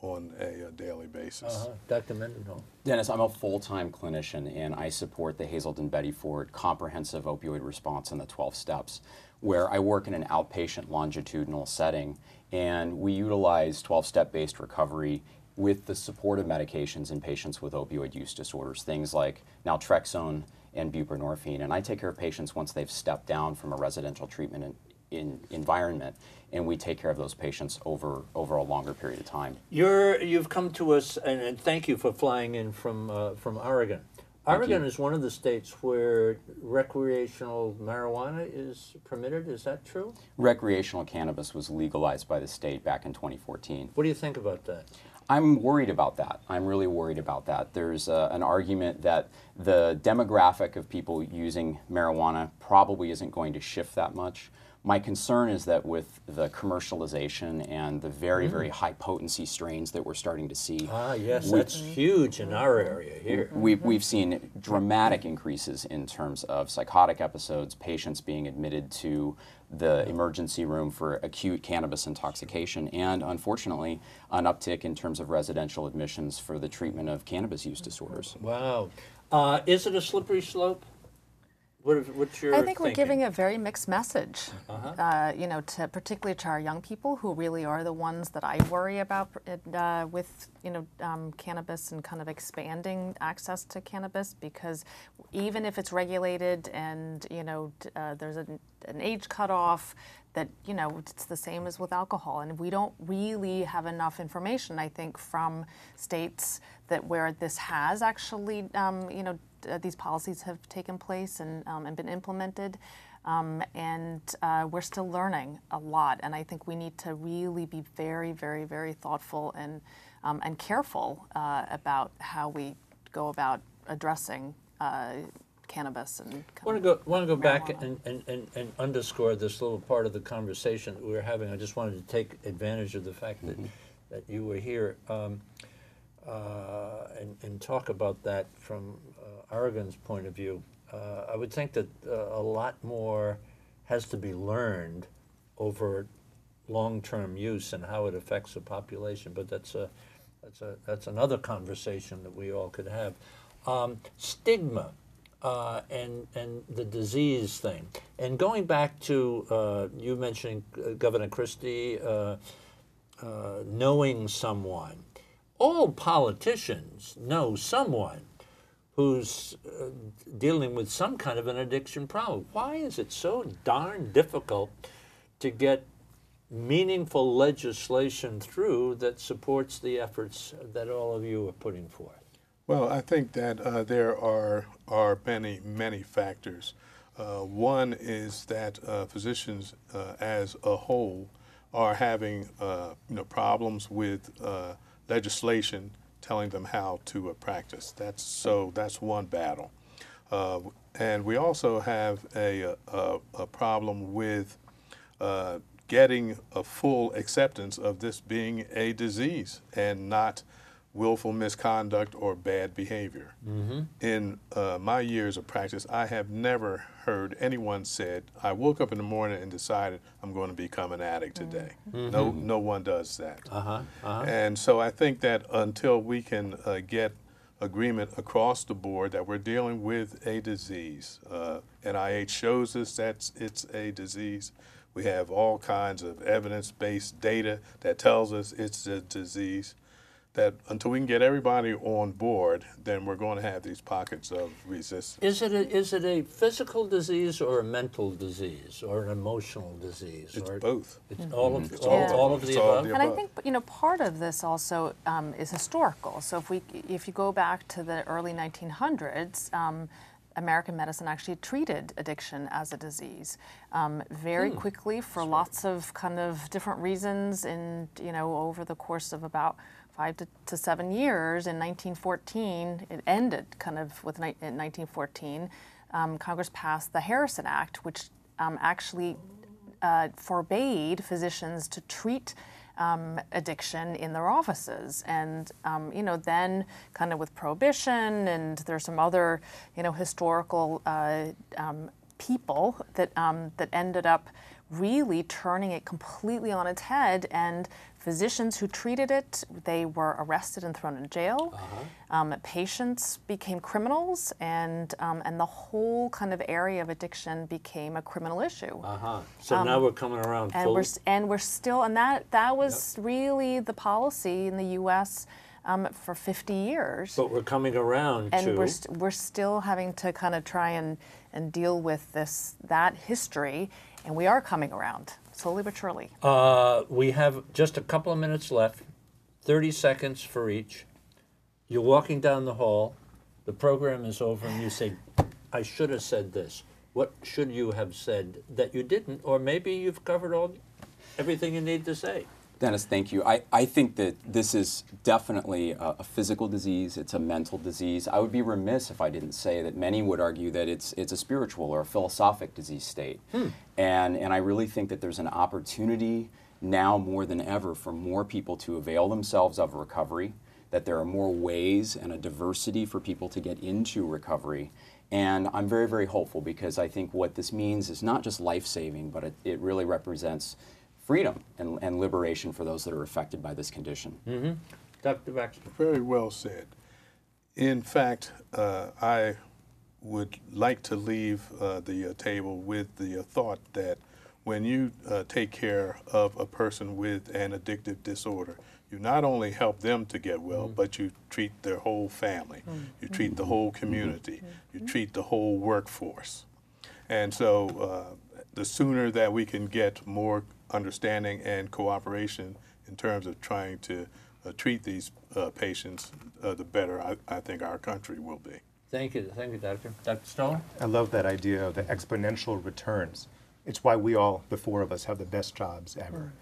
on a, uh daily basis. Uh-huh. Dr. Mendenhall. Dennis, I'm a full-time clinician and I support the Hazelden Betty Ford Comprehensive Opioid Response in the 12 Steps, where I work in an outpatient longitudinal setting and we utilize 12-step based recovery with the supportive medications in patients with opioid use disorders, things like naltrexone and buprenorphine. And I take care of patients once they've stepped down from a residential treatment in, environment, and we take care of those patients over, over a longer period of time. You're, you've come to us, and, and thank you for flying in from, uh, from Oregon. Oregon you. is one of the states where recreational marijuana is permitted. Is that true? recreational cannabis was legalized by the state back in 2014. What do you think about that? I'm worried about that. I'm really worried about that. There's uh, an argument that the demographic of people using marijuana probably isn't going to shift that much. My concern is that with the commercialization and the very, very high potency strains that we're starting to see, Ah, yes, we- that's huge in our area here. We've, we've seen dramatic increases in terms of psychotic episodes, patients being admitted to the emergency room for acute cannabis intoxication, and unfortunately, an uptick in terms of residential admissions for the treatment of cannabis use disorders. Wow. Uh, is it a slippery slope? What, what's your I think we're thinking? giving a very mixed message, uh, you know, to particularly to our young people who really are the ones that I worry about uh, with, you know, um, cannabis and kind of expanding access to cannabis because even if it's regulated and, you know, uh, there's an, an age cutoff, that you know it's the same as with alcohol and we don't really have enough information i think from states that where this has actually um, you know uh, these policies have taken place and, um, and been implemented. Um, and uh, we're still learning a lot and i think we need to really be very very very thoughtful and um, and careful uh, about how we go about addressing uh, cannabis and I want to go, want to go back and, and, and, and underscore this little part of the conversation that we were having. I just wanted to take advantage of the fact that, that you were here um, uh, and, and talk about that from Oregon's point of view. Uh, I would think that uh, a lot more has to be learned over long-term use and how it affects the population, but that's a, that's a, that's another conversation that we all could have. Um, stigma uh, and and the disease thing, and going back to uh, you mentioning uh, Governor Christie uh, knowing someone. all politicians know someone who's uh, dealing with some kind of an addiction problem. Why is it so darn difficult to get meaningful legislation through that supports the efforts that all of you are putting forth? Well, I think that uh, there are are many many factors. Uh, one is that uh, physicians, uh, as a whole, are having uh, you know problems with legislation telling them how to uh, practice. That's so that's one battle, uh, and we also have a uh, a, a problem with getting a full acceptance of this being a disease and not willful misconduct or bad behavior. Mm-hmm. In uh, my years of practice, I have never heard anyone said, "I woke up in the morning and decided I'm going to become an addict today." Mm-hmm. No, no one does that. Uh-huh. Uh-huh. And so I think that until we can uh, get agreement across the board that we're dealing with a disease, uh, NIH shows us that it's a disease. We have all kinds of evidence-based data that tells us it's a disease that until we can get everybody on board, then we're going to have these pockets of resistance. Is it a, is it a physical disease or a mental disease or an emotional disease? It's or both. It's all of It's all, all- all of it's the all of above. the And I think you know part of this also um, is historical. So if we if you go back to the early 1900s. Um, American medicine actually treated addiction as a disease um, very quickly for lots of kind of different reasons. And you know, over the course of about five to, to seven years, in 1914, it ended kind of with in 1914. Um, Congress passed the Harrison Act, which um, actually uh, forbade physicians to treat um, addiction in their offices. And, um, you know, then kind of with prohibition and there's some other, you know, historical uh, um, people that, um, that ended up really turning it completely on its head and physicians who treated it they were arrested and thrown in jail um, patients became criminals and um, and the whole kind of area of addiction became a criminal issue Uh-huh. So now we're coming around and full. we're and we're still and that that was really the policy in the U.S. Um, for 50 years, but we're coming around and to we're st- we're still having to kind of try and and deal with this that history, and we are coming around slowly but surely. Uh, we have just a couple of minutes left, 30 seconds for each. You're walking down the hall, the program is over, and you say, I should have said this. What should you have said that you didn't? Or maybe you've covered all everything you need to say. Dennis, thank you. I, I think that this is definitely a, a physical disease. It's a mental disease. I would be remiss if I didn't say that many would argue that it's it's a spiritual or a philosophic disease state. Hmm. And and I really think that there's an opportunity now more than ever for more people to avail themselves of recovery. That there are more ways and a diversity for people to get into recovery. And I'm very, very hopeful because I think what this means is not just life saving, but it, it really represents freedom and, and liberation for those that are affected by this condition. Dr. Baxter. Very well said. In fact, uh, I would like to leave uh, the uh, table with the uh, thought that when you uh, take care of a person with an addictive disorder, you not only help them to get well, but you treat their whole family, you treat the whole community, you treat the whole workforce. And so uh, the sooner that we can get more understanding and cooperation in terms of trying to uh, treat these uh, patients, uh, the better I, I think our country will be. Thank you, thank you, Doctor. Dr. Stone? I love that idea of the exponential returns. It's why we all, the four of us, have the best jobs ever.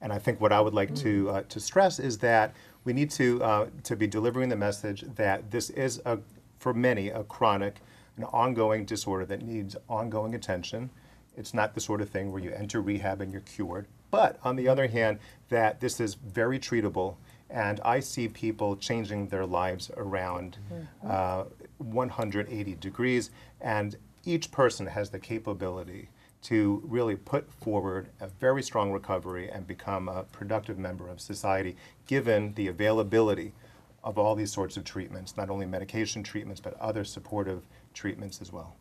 And I think what I would like to uh, to stress is that we need to uh, to be delivering the message that this is a, for many, a chronic, an ongoing disorder that needs ongoing attention. It's not the sort of thing where you enter rehab and you're cured. But on the other hand, that this is very treatable, and I see people changing their lives around uh, 180 degrees, and each person has the capability to really put forward a very strong recovery and become a productive member of society, given the availability of all these sorts of treatments, not only medication treatments, but other supportive treatments as well.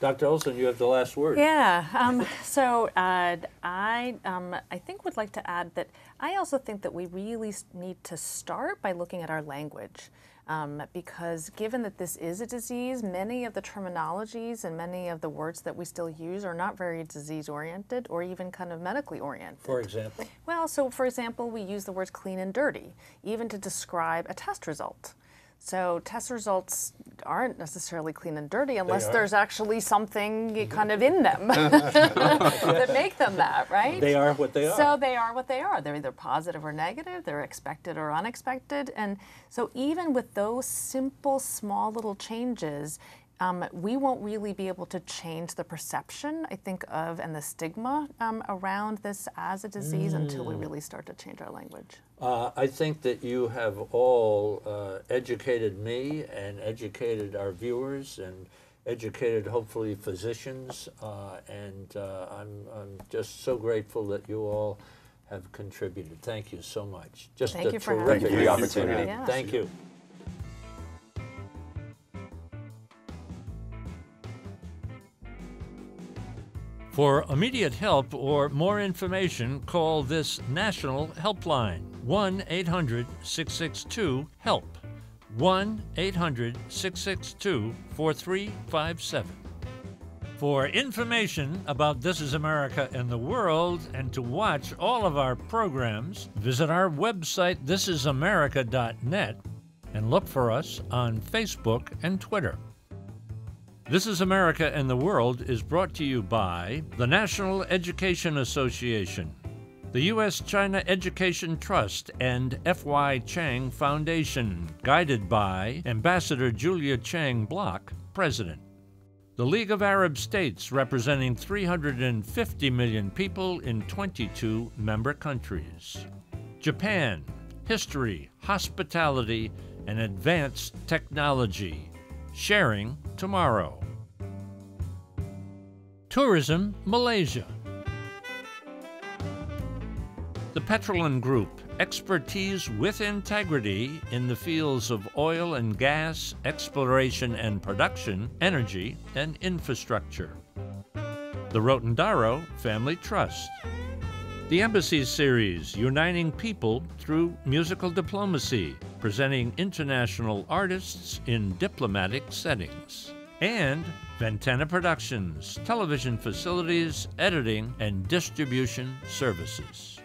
Dr. Olsen, you have the last word. Yeah. Um, *laughs* so uh, I, um, I think would like to add that I also think that we really need to start by looking at our language. Um, because given that this is a disease, many of the terminologies and many of the words that we still use are not very disease oriented or even kind of medically oriented. For example? Well, so for example, we use the words clean and dirty, even to describe a test result. So test results aren't necessarily clean and dirty unless there's actually something mm-hmm. kind of in them *laughs* that make them that, right? They are what they are. So they are what they are. They're either positive or negative, they're expected or unexpected. And so even with those simple, small little changes, um, we won't really be able to change the perception, I think, of and the stigma um, around this as a disease until we really start to change our language. Uh, I think that you have all uh, educated me and educated our viewers and educated hopefully physicians uh, and uh, I'm, I'm just so grateful that you all have contributed. Thank you so much. Just Thank a you for terrific me. Thank you for the opportunity. Yeah. Thank you. For immediate help or more information, call this national helpline 1 800 662 HELP. 1 800 662 4357. For information about This Is America and the World and to watch all of our programs, visit our website thisisamerica.net and look for us on Facebook and Twitter. This is America and the World is brought to you by the National Education Association, the U.S. China Education Trust, and F.Y. Chang Foundation, guided by Ambassador Julia Chang Bloch, President. The League of Arab States, representing 350 million people in 22 member countries. Japan, history, hospitality, and advanced technology. Sharing tomorrow. Tourism Malaysia. The Petrolin Group, expertise with integrity in the fields of oil and gas, exploration and production, energy, and infrastructure. The Rotendaro Family Trust. The Embassy Series, uniting people through musical diplomacy, presenting international artists in diplomatic settings. And Ventana Productions, television facilities, editing, and distribution services.